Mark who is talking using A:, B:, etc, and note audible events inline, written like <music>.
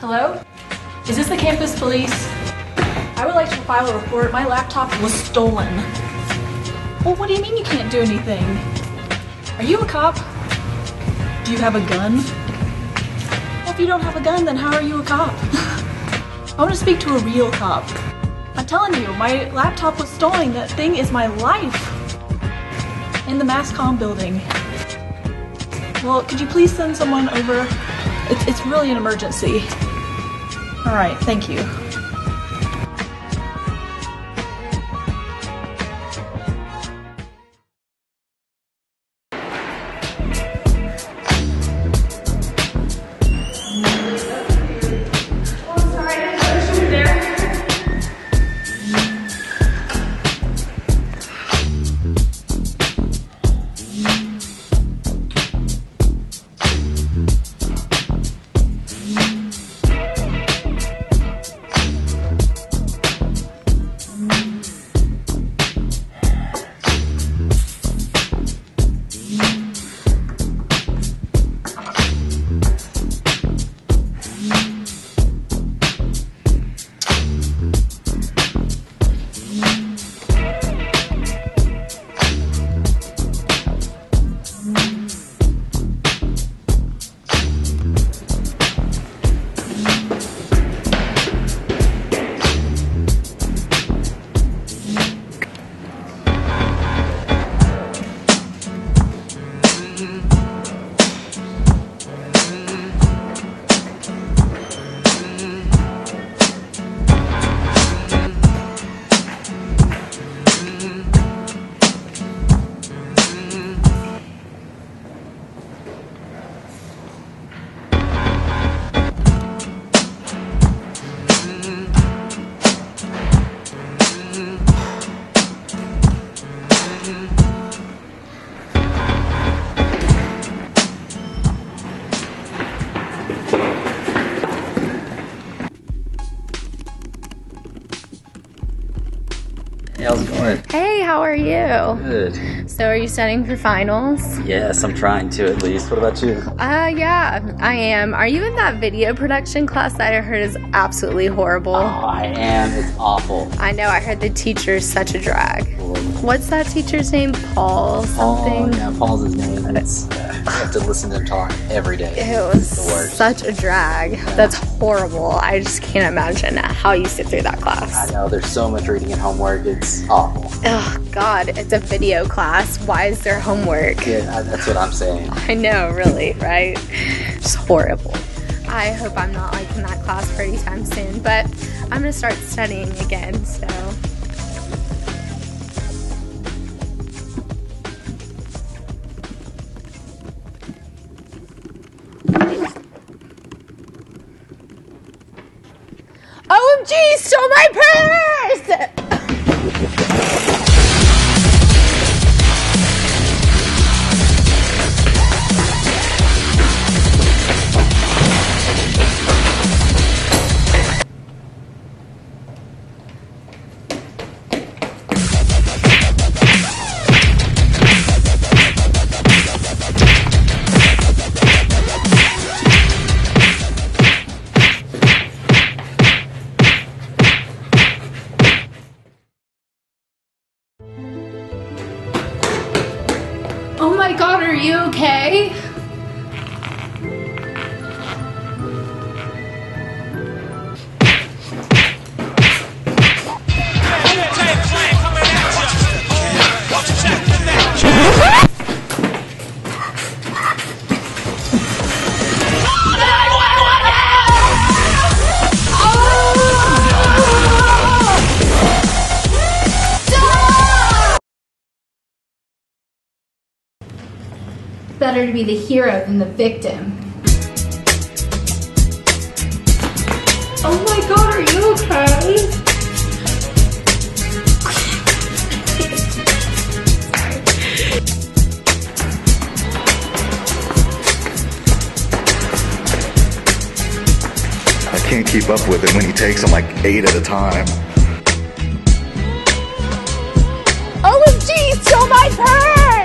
A: Hello? Is this the campus police? I would like to file a report. My laptop was stolen. Well, what do you mean you can't do anything? Are you a cop? Do you have a gun? Well, if you don't have a gun, then how are you a cop? <laughs> I want to speak to a real cop. I'm telling you, my laptop was stolen. That thing is my life. In the MassCom building. Well, could you please send someone over? It's, really an emergency. All right, thank you.
B: Hey, how's it going?
C: Hey, how are you?
B: Good.
C: So, are you studying for finals?
B: Yes, I'm trying to at least. What about you?
C: Uh, yeah, I am. Are you in that video production class that I heard is absolutely horrible?
B: Oh, I am. It's awful.
C: I know, I heard the teacher is such a drag. What's that teacher's name? Paul something?
B: Paul, yeah, Paul's his name. It's, I have to listen to him talk every day.
C: It was
B: the worst.
C: such a drag. That's horrible. I just can't imagine how you sit through that class.
B: I know. There's so much reading and homework. It's awful.
C: Oh, God, it's a video class. Why is there homework?
B: Yeah, that's what I'm saying.
C: I know, really, right? It's horrible. I hope I'm not like in that class pretty time soon, but I'm gonna start studying again, so. OMG, stole my purse! My god, are you okay?
D: Better to be the hero than the victim. Oh my god, are you okay?
E: I can't keep up with him when he takes them like eight at a time.
C: OMG, stole my purse!